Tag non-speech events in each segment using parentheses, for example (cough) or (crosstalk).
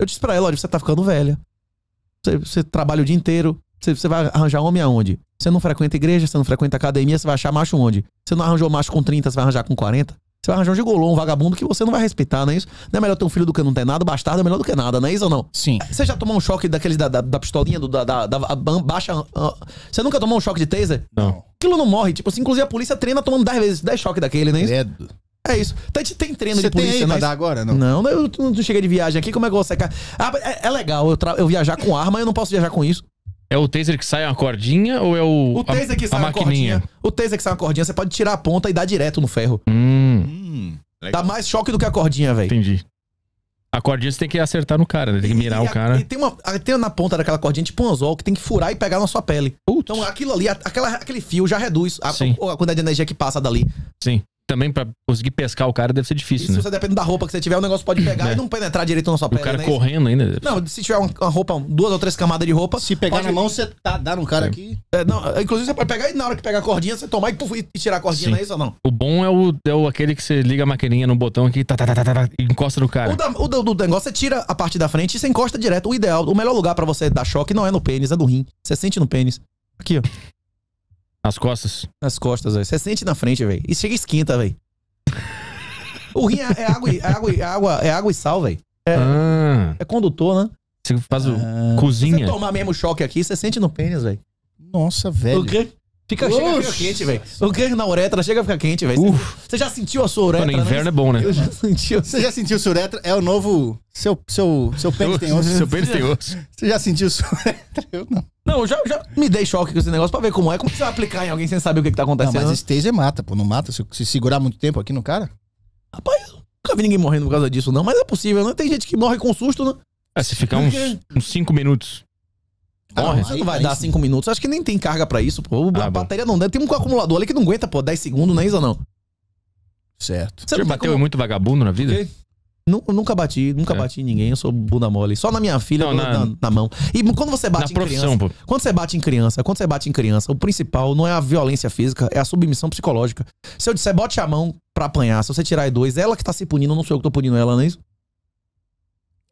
Eu disse pra ela, olha, você tá ficando velha. Você, você trabalha o dia inteiro. Você, você vai arranjar homem aonde? Você não frequenta igreja, você não frequenta academia, você vai achar macho onde? Você não arranjou macho com 30, você vai arranjar com 40? Você vai arranjar um gigolô, um vagabundo que você não vai respeitar, não é isso? Não é melhor ter um filho do que não ter nada? Bastardo é melhor do que nada, não é isso ou não? Sim. Você já tomou um choque daqueles da, da, da pistolinha, do, da, da, da baixa. ah, você nunca tomou um choque de taser? Não. Aquilo não morre. Tipo assim, inclusive a polícia treina tomando 10 vezes, 10 choques daquele, não é isso? Credo. É isso. Tem, tem treino Você de tem polícia, aí não pra é dar isso? agora? Não. Não, eu não cheguei de viagem aqui, como é que você. ca- Ah, é, é legal eu, tra- eu viajar com arma, eu não posso viajar com isso. É o taser que sai uma cordinha ou é o. O taser que a, sai a uma maquininha? cordinha. O taser que sai uma cordinha, você pode tirar a ponta e dar direto no ferro. Hum, Hum, Dá mais choque do que a cordinha, velho. entendi. A cordinha você tem que acertar no cara, né? Tem que mirar E o a- cara. E tem, uma, a- tem na ponta daquela cordinha tipo um anzol que tem que furar e pegar na sua pele. Então aquilo ali, a- aquela, aquele fio já reduz a, Sim. a quantidade de energia que passa dali. Sim. Também pra conseguir pescar o cara deve ser E difícil, se né? você depende da roupa que você tiver, o negócio pode pegar É. e não penetrar direito na sua O pele. cara né? correndo ainda. Não, se tiver uma, uma roupa, duas ou três camadas de roupa. Se pegar pode- na mão, você tá, dá num cara aqui. É, não, inclusive você pode pegar e na hora que pegar a cordinha, você tomar e, puf, e tirar a cordinha, Sim. não é isso ou não? O bom é o, é o aquele que você liga a maquininha no botão aqui tá, tá, tá, tá, tá, tá, e encosta no cara. O, da- o do, do negócio, você tira a parte da frente e você encosta direto. O ideal, o melhor lugar pra você dar choque não é no pênis, é no rim. Você sente no pênis. Aqui, ó. Nas costas. Nas costas, velho. Você sente na frente, velho. E chega e esquenta, velho. O rim é, é água, e- é, água, e- é, água, é água e sal, velho. É, Ah, é condutor, né? você faz o. Ah, Se cozinha. você tomar mesmo choque aqui, você sente no pênis, velho. nossa, velho. O quê? Fica, chega a ficar Oxi. quente, velho. O quê? Na uretra chega a ficar quente, velho. Você- já sentiu a sua uretra? No né? inverno é bom, né? Eu já senti. Você já sentiu o suretra? É o novo. Seu, seu, seu pênis tem osso. Seu pênis tem osso. Você já sentiu o suretra? Eu não. Não, eu já, já me dei choque com esse negócio pra ver como é. Como você vai aplicar em alguém sem saber o que, que tá Não, acontecendo? mas esse taser mata, pô. Não mata se, se segurar muito tempo aqui no cara? Rapaz, eu nunca vi ninguém morrendo por causa disso, não. Mas é possível, né? Tem gente que morre com susto, né? Ah, se ficar uns, uns cinco minutos. Morre. Ah, Você aí- não vai dar sim. cinco minutos. Acho que nem tem carga pra isso, pô. Ah, a bom. bateria não dá. Tem um acumulador ali que não aguenta, pô, 10 segundos, não é isso ou não? Certo. Você Você não bateu como- em muito vagabundo na vida? Ok. Nu- eu nunca bati, nunca É. bati em ninguém, eu sou bunda mole. Só na minha filha, Não, na, na- na mão. E quando você Na bate em profissão, criança. pô. Quando você bate em criança, quando você bate em criança, o principal não é a violência física, é a submissão psicológica. Se eu disser, bote a mão pra apanhar, se você tirar dois, ela que tá se punindo, não sou eu que tô punindo ela, não é isso?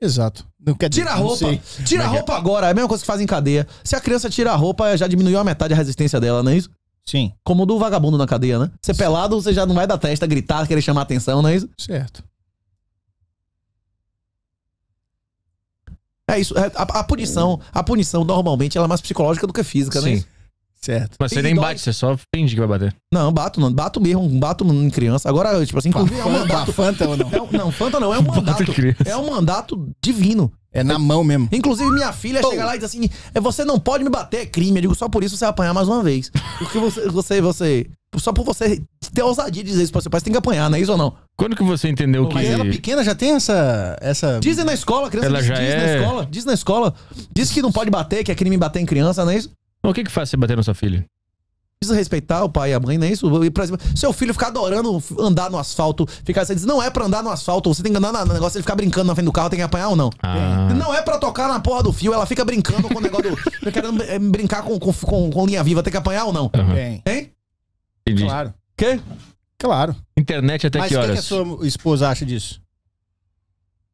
Exato. Não quer dizer, Tira a roupa. Tira a Como é roupa agora, é a mesma coisa que faz em cadeia. Se a criança tira a roupa, já diminuiu a metade da resistência dela, não é isso? Sim, Como o do vagabundo na cadeia, né? Ser pelado, você já não vai da testa gritar, querer chamar atenção, não é isso? certo. É isso. é, a, a punição, a punição normalmente ela é mais psicológica do que física, né? Certo. Mas você E nem dói. bate, você só finge que vai bater. Não, bato, não. Bato mesmo, bato em criança. Agora, tipo assim, inclusive é um mandato. Fanta ou não? é um- não, Fanta não, é um (laughs) mandato. É um mandato divino. É na mão mesmo. Inclusive, minha filha chega lá e diz assim: "É, você não pode me bater, é crime. Eu digo, só por isso você vai apanhar mais uma vez. Porque você, você, você. Só por você ter ousadia de dizer isso pra seu pai, você tem que apanhar, não é isso ou não? Quando que você entendeu que. Mas ela pequena já tem essa. essa... Dizem na escola, criança Ela diz, já diz é- na escola, diz na escola. Diz que não pode bater, que é crime bater em criança, não é isso? O que que faz você bater na sua filha? Precisa respeitar o pai e a mãe, não é isso? E, por exemplo, seu filho ficar adorando andar no asfalto, ficar você diz, não é pra andar no asfalto, você tem que andar no negócio, ele ficar brincando na frente do carro, tem que apanhar ou não? Ah. Não é pra tocar na porra do fio, ela fica brincando com o negócio do. (laughs) querendo eh, brincar com, com, com, com linha viva, tem que apanhar ou não? Aham. Tem. Hein? Entendi. Claro. Quê? Claro. Internet até Mas que o que, que horas? a sua esposa acha disso?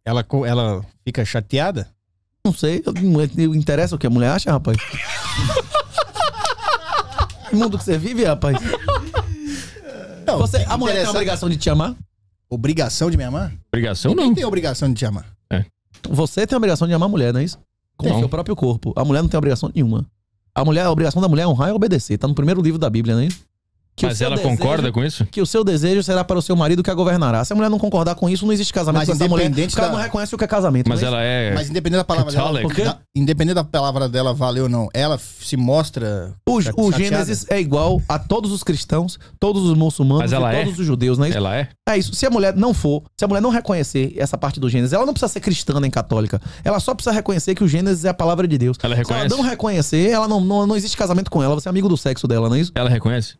Ela, co- ela fica chateada? Não sei. eu- Interessa o que a mulher acha, rapaz? que mundo que você vive, rapaz? Não, Você, a mulher tem a obrigação de te amar? Obrigação de me amar? Obrigação Quem não. tem obrigação de te amar? Você tem a obrigação de amar a mulher, não é isso? Com o seu próprio corpo. A mulher não tem obrigação nenhuma. A mulher, a obrigação da mulher é honrar e obedecer. Tá no primeiro livro da Bíblia, não é isso? Que o Mas seu ela desejo- concorda com isso? Que o seu desejo será para o seu marido que a governará. Se a mulher não concordar com isso, não existe casamento Mas mulher. independente ela da- não reconhece o que é casamento. Mas é ela é. Mas independente da palavra Catholic. dela. Da- independente da palavra dela valer ou não, ela se mostra. O, o? Gênesis é igual a todos os cristãos, todos os muçulmanos e ela é? todos os judeus, não é isso? Ela é? É isso. Se a mulher não for, se a mulher não reconhecer essa parte do Gênesis, ela não precisa ser cristã nem católica. Ela só precisa reconhecer que o Gênesis é a palavra de Deus. Ela Se reconhece? ela não reconhecer, ela não, não, não existe casamento com ela. Você é amigo do sexo dela, não é isso? Ela reconhece?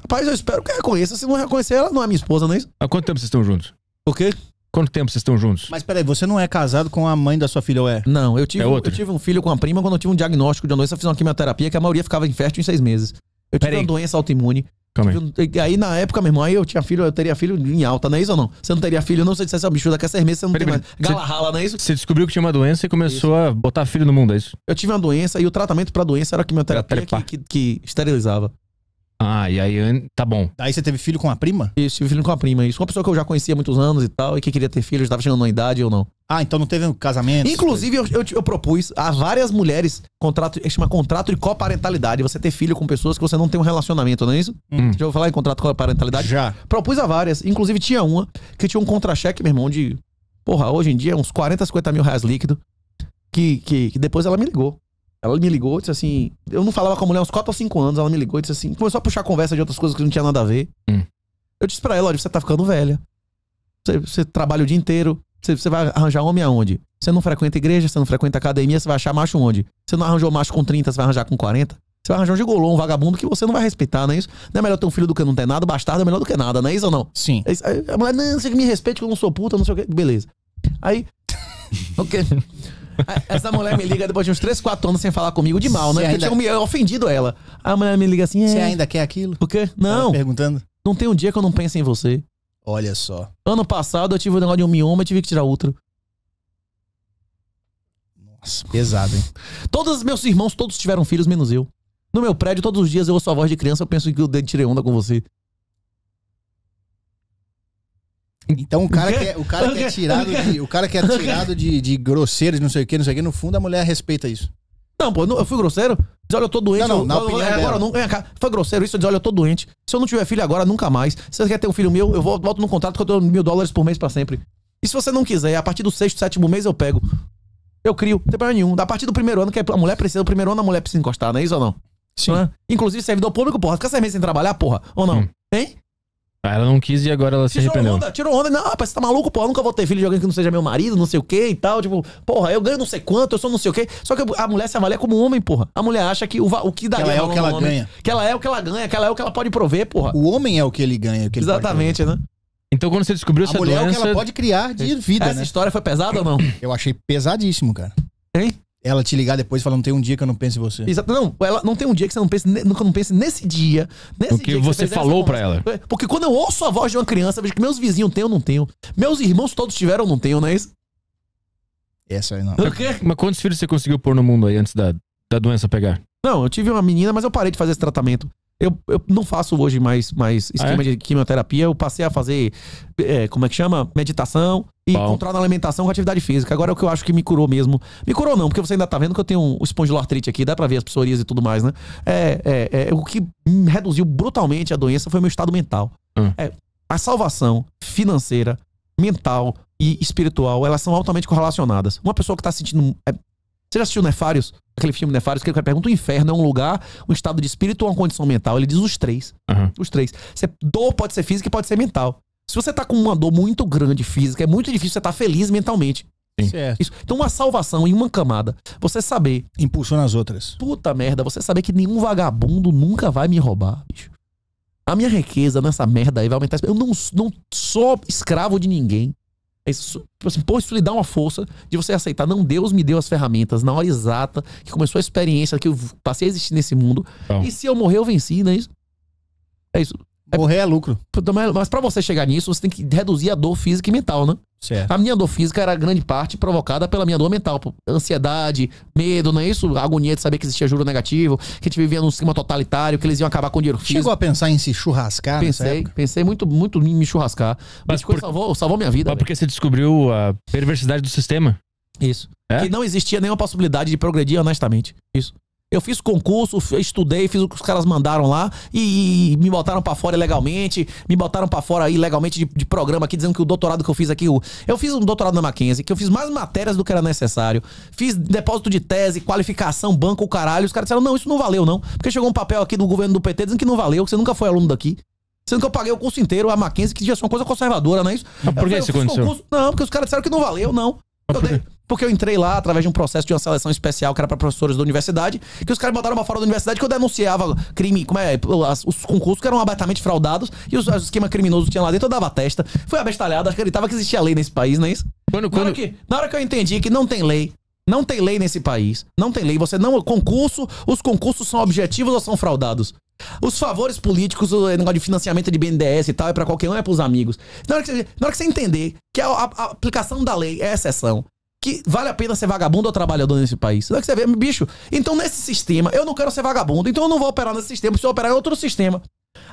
Rapaz, eu espero que reconheça. Se não reconhecer, ela não é minha esposa, não é isso? Há quanto tempo vocês estão juntos? Por quê? Quanto tempo vocês estão juntos? Mas peraí, você não é casado com a mãe da sua filha, ou é? Não, eu tive, É eu outra. tive um filho com a prima quando eu tive um diagnóstico de uma doença, eu fiz uma quimioterapia que a maioria ficava infértil em seis meses. Eu tive Peraí. uma doença autoimune. Calma aí. E aí, na época, meu irmão, aí eu tinha filho, eu teria filho em alta, não é isso ou não? Você não teria filho, não, se você dissesse, ó, bicho, daqui a seis meses você não Peraí, tem mais. peraí. Gala rala, não é isso? Você descobriu que tinha uma doença e começou a botar filho no mundo, é isso? Eu tive uma doença e o tratamento pra doença era a quimioterapia Era trepar. que, que, que esterilizava. Ah, e aí tá bom. Daí você teve filho com a prima? Isso, tive filho com a prima. Isso, uma pessoa que eu já conhecia há muitos anos e tal, e que queria ter filho, já tava chegando numa idade ou não. Ah, então não teve um casamento? Inclusive, eu, eu, eu propus a várias mulheres contrato, chama contrato de coparentalidade. Você ter filho com pessoas que você não tem um relacionamento, não é isso? Hum. Já ouviu falar em contrato de coparentalidade? Já. Propus a várias. Inclusive, tinha uma que tinha um contra-cheque, meu irmão, de. Porra, hoje em dia, uns 40, 50 mil reais líquido. Que, que, que depois ela me ligou. Ela me ligou e disse assim. Eu não falava com a mulher há uns 4 ou 5 anos. Ela me ligou e disse assim. Começou a puxar conversa de outras coisas que não tinha nada a ver. Hum. Eu disse pra ela: olha, você tá ficando velha. Você, você trabalha o dia inteiro. Você, você vai arranjar homem aonde? Você não frequenta igreja, você não frequenta academia, você vai achar macho onde? Você não arranjou macho com 30, você vai arranjar com 40? Você vai arranjar um gigolô, um vagabundo que você não vai respeitar, não é isso? Não é melhor ter um filho do que não ter nada, bastardo é melhor do que nada, não é isso ou não? Sim. Aí aí a mulher, não, você me respeite que eu não sou puta, não sei o quê. Beleza. Aí. O quê? Aí, Essa mulher me liga depois de uns 3, 4 anos sem falar comigo de mal, né? Porque eu ainda- tinha me ofendido ela. A mulher me liga assim, é. Você ainda quer aquilo? Por quê? Tava Não, Perguntando. não tem um dia que eu não pense em você. Olha só. Ano passado eu tive um negócio de um mioma e tive que tirar outro. Nossa, pesado, hein? Todos os meus irmãos, todos tiveram filhos, menos eu. No meu prédio, todos os dias eu ouço a voz de criança, eu penso que eu tirei onda com você. Então o cara que é, o cara que é (laughs) tirado de, o cara que é tirado de, de grosseiro, de não sei o que, não sei o que, no fundo a mulher respeita isso. Não, pô, eu fui grosseiro. Diz, olha, eu tô doente. Não, não, eu- na eu- opinião é, agora não, foi grosseiro isso. Diz, olha, eu tô doente. Se eu não tiver filho agora, nunca mais. Se você quer ter um filho meu, eu volto, volto no contrato que eu dou mil dólares por mês pra sempre. E se você não quiser, a partir do sexto, sétimo mês eu pego. Eu crio, não tem problema nenhum. A partir do primeiro ano, que a mulher precisa, o primeiro ano a mulher precisa encostar, não é isso ou não? Sim. Não é? Inclusive, servidor público, porra, fica seis meses sem trabalhar, porra, ou não? Hum. Hein? Ah, ela não quis e agora ela se Tirou arrependeu. onda, tirou onda. Não, rapaz, você tá maluco, porra, eu nunca vou ter filho de alguém que não seja meu marido, não sei o que e tal. Tipo, porra, eu ganho não sei quanto, eu sou não sei o que. Só que a mulher se avalia como homem, porra. A mulher acha que o, o que Que daria ela é o que ela homem, ganha. Que ela é o que ela ganha, que ela é o que ela pode prover, porra. O homem é o que ele ganha. o que ele pode Exatamente, né? Então quando você descobriu fazer. essa A mulher é o que doença... ela pode criar de vida, Essa né? história foi pesada ou não? Eu achei pesadíssimo, cara. Hein? Ela te ligar depois e falar, não tem um dia que eu não penso em você. Exato. Não, ela não tem um dia que você não pense, nunca não pense nesse dia. Nesse O que dia você fez essa falou pra conversa. É, Porque quando eu ouço a voz de uma criança, eu vejo que meus vizinhos têm ou não tenho. Meus irmãos todos tiveram ou não tenho, não é isso? Essa aí não. O quê? Mas quantos filhos você conseguiu pôr no mundo aí antes da, da doença pegar? Não, eu tive uma menina, mas eu parei de fazer esse tratamento. Eu, eu não faço hoje mais, mais esquema Ah, é? de quimioterapia. Eu passei a fazer, é, como é que chama? Meditação e Bom. controlar a alimentação com atividade física. Agora é o que eu acho que me curou mesmo. Me curou não, porque você ainda tá vendo que eu tenho um espondiloartrite aqui, dá pra ver as psoríases e tudo mais, né? É, é, é, o que reduziu brutalmente a doença foi o meu estado mental. Hum. É, a salvação financeira, mental e espiritual, elas são altamente correlacionadas. Uma pessoa que tá sentindo... você já assistiu Nefários? Aquele filme Nefários, que ele pergunta: o inferno é um lugar, um estado de espírito ou uma condição mental? Ele diz os três. Aham. Os três. Você, dor pode ser física e pode ser mental. Se você tá com uma dor muito grande física, é muito difícil você estar feliz mentalmente. Sim. Certo. Isso. Então, uma salvação em uma camada. Você saber, Impulsiona as outras. puta merda, você saber que nenhum vagabundo nunca vai me roubar, bicho. A minha riqueza nessa merda aí vai aumentar. Eu não, não sou escravo de ninguém. É Isso, tipo assim, pô, isso lhe dá uma força de você aceitar. Não, Deus me deu as ferramentas na hora exata que começou a experiência, que eu passei a existir nesse mundo. Bom. E se eu morrer, eu venci, não é isso? É isso. Morrer é lucro. Mas pra você chegar nisso, você tem que reduzir a dor física e mental, né? Certo. A minha dor física era grande parte provocada pela minha dor mental. Ansiedade, medo, não é isso? A agonia de saber que existia juro negativo, que a gente vivia num esquema totalitário, que eles iam acabar com o dinheiro físico. Chegou a pensar em se churrascar nessa Pensei, época? pensei muito, muito em me churrascar. Mas Bitcoin por- salvou, salvou minha vida. Só porque você descobriu a perversidade do sistema. Isso. É? Que não existia nenhuma possibilidade de progredir honestamente. Isso. Eu fiz concurso, estudei, fiz o que os caras mandaram lá e, e me botaram pra fora ilegalmente, me botaram pra fora ilegalmente de, de programa aqui, dizendo que o doutorado que eu fiz aqui, o- eu fiz um doutorado na Mackenzie, que eu fiz mais matérias do que era necessário, fiz depósito de tese, qualificação, banco, o caralho. Os caras disseram, não, isso não valeu não, porque chegou um papel aqui do governo do PT dizendo que não valeu, que você nunca foi aluno daqui. Sendo que eu paguei o curso inteiro, a Mackenzie, que já é uma coisa conservadora, não é isso? Mas por Eu que isso eu aconteceu? concurso- Não, porque os caras disseram que não valeu, não. Eu dei- porque eu entrei lá através de um processo de uma seleção especial que era pra professores da universidade, que os caras botaram pra fora da universidade que eu denunciava crime, como é, os concursos que eram abertamente fraudados e os, os esquema criminoso que tinha lá dentro eu dava testa. Foi abestalhado, acreditava que existia lei nesse país, não é isso? Quando, Na hora, quando, que, na hora que eu entendi que não tem lei, não tem lei nesse país, não tem lei, você não. Concurso, os concursos são objetivos ou são fraudados? Os favores políticos, o negócio de financiamento de BNDES e tal, é pra qualquer um, é pros amigos. Na hora que você, na hora que você entender que a, a- a aplicação da lei é exceção, que vale a pena ser vagabundo ou trabalhador nesse país. Na hora que você vê, bicho, então nesse sistema, eu não quero ser vagabundo, então eu não vou operar nesse sistema, preciso operar em outro sistema.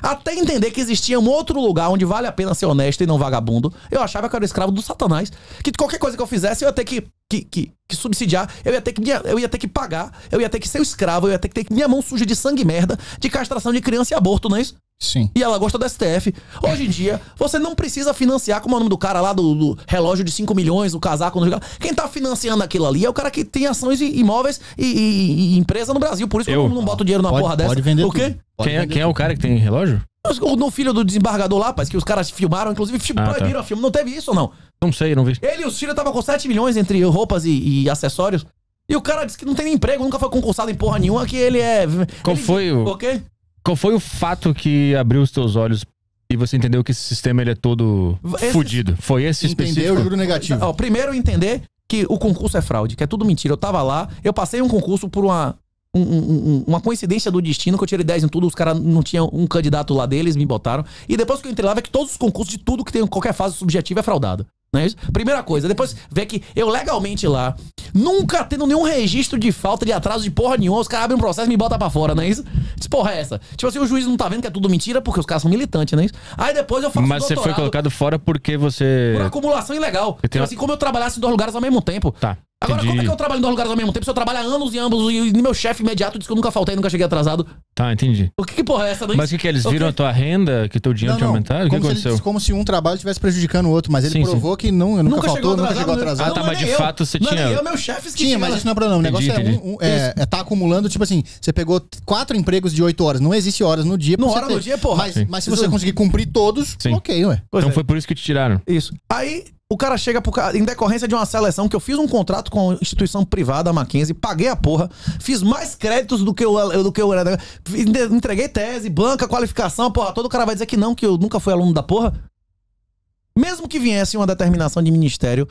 Até entender que existia um outro lugar onde vale a pena ser honesto e não vagabundo, eu achava que eu era escravo do satanás. Que qualquer coisa que eu fizesse, eu ia ter que, que, que, que subsidiar, eu ia, ter que, eu ia ter que pagar, eu ia ter que ser o escravo, eu ia ter que ter minha mão suja de sangue e merda, de castração de criança e aborto, não é isso? Sim. E ela gosta do STF. Hoje em dia, você não precisa financiar, como é o nome do cara lá do, do relógio de 5 milhões, o casaco. no- Quem tá financiando aquilo ali é o cara que tem ações e imóveis e, e- e empresa no Brasil. Por isso que eu Eu. não, boto dinheiro numa Pode, porra dessa. pode vender O quê? Quem é, vender quem é o cara que tem relógio? O no filho do desembargador lá, rapaz, que os caras filmaram, inclusive Ah, tá. proibiram a filme. Não teve isso, não. Não sei, não vi. Ele e os filhos estavam com 7 milhões entre roupas e, e acessórios. E o cara disse que não tem nem emprego, nunca foi concursado em porra nenhuma, que ele é. Qual ele- foi o- O quê? Qual foi o fato que abriu os teus olhos e você entendeu que esse sistema ele é todo Esse- fudido? Foi esse Entendeu o específico? juro negativo. Ó, primeiro entender que o concurso é fraude, que é tudo mentira. Eu tava lá, eu passei um concurso por uma. um- um- um- uma coincidência do destino, que eu tirei 10 em tudo, os caras não tinham um candidato lá deles, me botaram. E depois que eu entrei lá, vê que todos os concursos de tudo que tem em qualquer fase subjetiva é fraudado. Não é isso? Primeira coisa. Depois vê que eu legalmente lá, nunca tendo nenhum registro de falta de atraso de porra nenhuma, os caras abrem um processo e me botam pra fora, não é isso? Que porra é essa? Tipo assim, o juiz não tá vendo que é tudo mentira porque os caras são militantes, não é isso? Aí depois eu faço Mas você foi colocado fora porque você. por acumulação ilegal. Tenho- Tipo assim, como eu trabalhasse em dois lugares ao mesmo tempo. Tá. Agora, entendi. como é que eu trabalho em dois lugares ao mesmo tempo se eu trabalho há anos e ambos e meu chefe imediato disse que eu nunca faltei, nunca cheguei atrasado? Tá, entendi. O que, que porra é essa? Não Mas o que, que eles viram quê? a tua renda, que teu dinheiro Não, tinha não. aumentado? O que Como se, aconteceu? ele- como se um trabalho estivesse prejudicando o outro, mas ele Sim, provou que não, nunca, Nunca faltou, chegou nunca chegou atrasado. Ah, tá, Não, mas nem de eu. fato você não, tinha- eu, meus chefes que Tinha, mas isso não é problema. O negócio Entendi, é, um, um- é, é tá acumulando, tipo assim, você pegou quatro empregos de oito horas. Não existe horas no dia. Não, hora no dia, porra. Mas, Sim. mas se você conseguir cumprir todos, Sim. ok, ué. Então é. foi por isso que te tiraram. Isso. Aí o cara chega pro cara, em decorrência de uma seleção que eu fiz um contrato com a instituição privada, a Mackenzie, paguei a porra, fiz mais créditos do que eu, do que eu. Entreguei tese, banca, qualificação, porra. Todo cara vai dizer que não, que eu nunca fui aluno da porra. Mesmo que viesse uma determinação de ministério,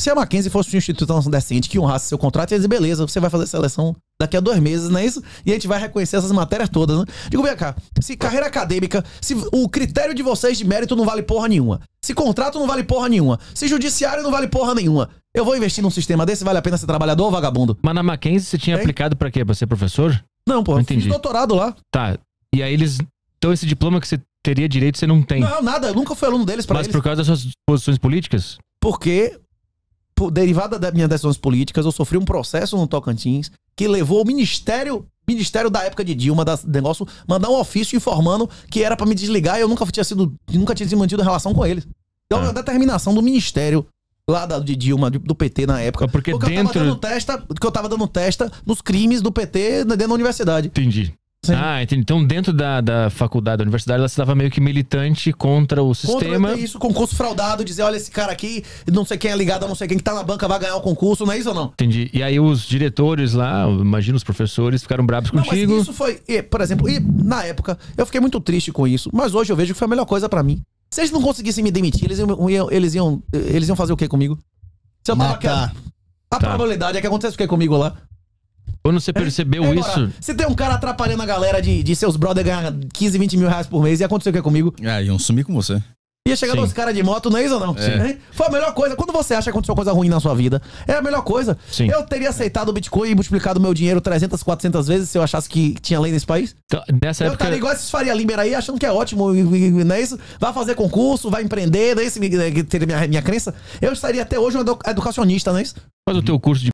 se a Mackenzie fosse uma instituição decente que honrasse seu contrato, ia dizer, beleza, você vai fazer seleção daqui a dois meses, não é isso? E a gente vai reconhecer essas matérias todas, né? Digo, vem cá, se carreira acadêmica, se o critério de vocês de mérito não vale porra nenhuma, se contrato não vale porra nenhuma, se judiciário não vale porra nenhuma, eu vou investir num sistema desse, vale a pena ser trabalhador ou vagabundo? Mas na Mackenzie você tinha Hein? aplicado pra quê? Pra ser professor? Não, porra, Entendi. fiz doutorado lá. Tá. E aí eles. Então esse diploma que você teria direito, você não tem. Não, nada, eu nunca fui aluno deles pra Mas eles. por causa das suas posições políticas? Porque, por, derivada das minhas decisões políticas, eu sofri um processo no Tocantins que levou o Ministério, Ministério da época de Dilma, da negócio, mandar um ofício informando que era pra me desligar e eu nunca tinha sido, nunca tinha mantido relação com eles. Então, é uma determinação do Ministério lá da, de Dilma, do PT na época. Porque eu tava dentro- dando testa, porque eu tava dando testa nos crimes do PT dentro da universidade. Entendi. Sim. Ah, entendi. Então, dentro da, da faculdade, da universidade, ela estava meio que militante contra o sistema. Contra isso, concurso fraudado, dizer, olha, esse cara aqui, não sei quem é ligado a não sei quem que tá na banca vai ganhar o concurso, não é isso ou não? Entendi. E aí os diretores lá, eu imagino os professores, ficaram bravos Não, contigo. mas isso foi, e, por exemplo, e, na época, eu fiquei muito triste com isso, mas hoje eu vejo que foi a melhor coisa pra mim. Se eles não conseguissem me demitir, eles iam, iam- eles iam, eles iam fazer o que comigo? Se eu tava aqui, Matar. a Tá. probabilidade é que acontecesse o que comigo lá. Quando você percebeu E agora, isso, Se tem um cara atrapalhando a galera de, de seus brother ganhar 15, 20 mil reais por mês, ia acontecer o que comigo? Ah, iam sumir com você. Ia chegar dois caras de moto, não é isso ou não? É. Foi a melhor coisa. Quando você acha que aconteceu coisa ruim na sua vida, é a melhor coisa. Sim. Eu teria aceitado o Bitcoin e multiplicado meu dinheiro 300, 400 vezes se eu achasse que tinha lei nesse país? então, nessa Eu época. estaria igual esses Faria Limer aí, achando que é ótimo, e- e- não é isso? Vai fazer concurso, vai empreender, não é isso que teria minha, minha crença? Eu estaria até hoje um edu- educacionista, não é isso? Faz o teu curso de